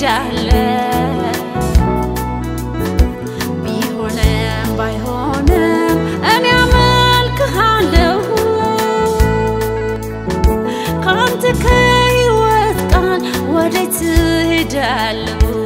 ትሄዳለ ቢሆንም ባይሆንም እኔ አመልክሃለሁ። ከአንተ ከህይወት ቃል ወዴት ትሄዳለሁ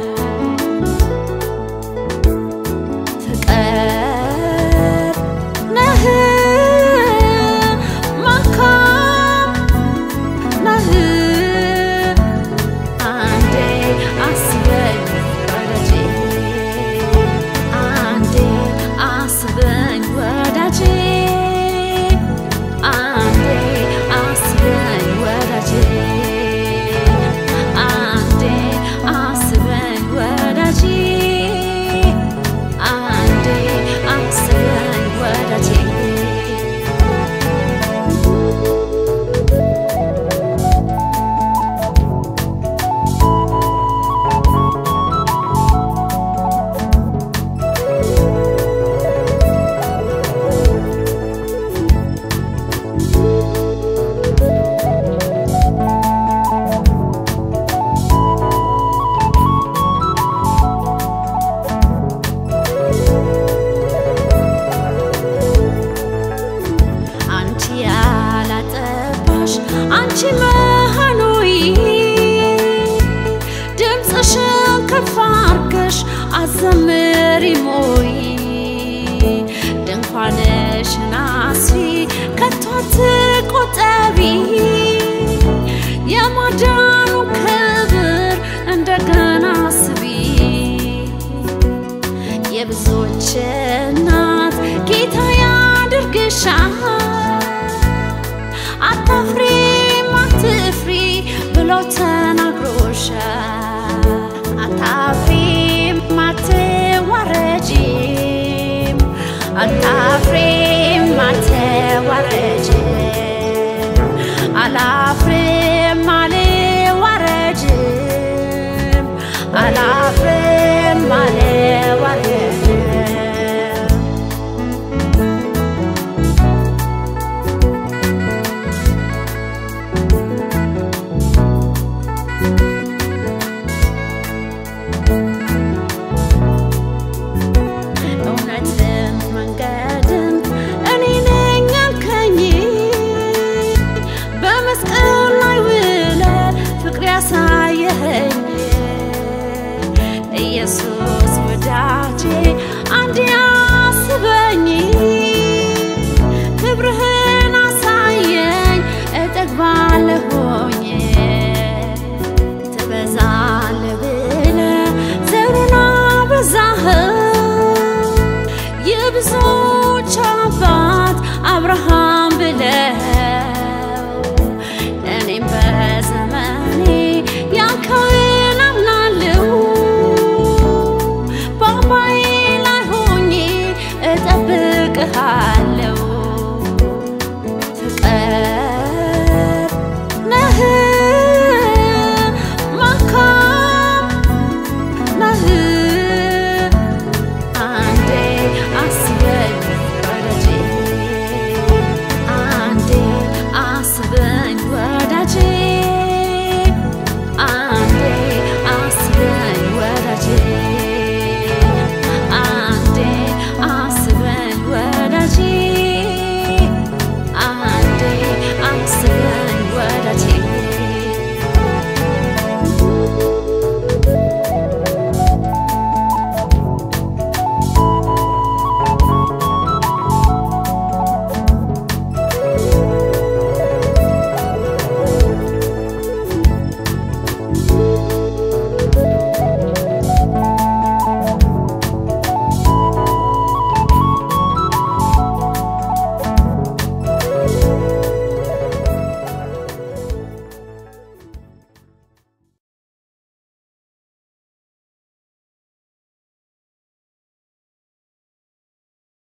የማዳኑ ክብር እንደገና አስቢ። የብዙዎች እናት ጌታ ያድርግሻል። አታፍሪ አትፍሪ ብሎ ተናግሮሻል። አታፍሪም አትዋረጂም አታፍሪም አትዋረጂም palabra.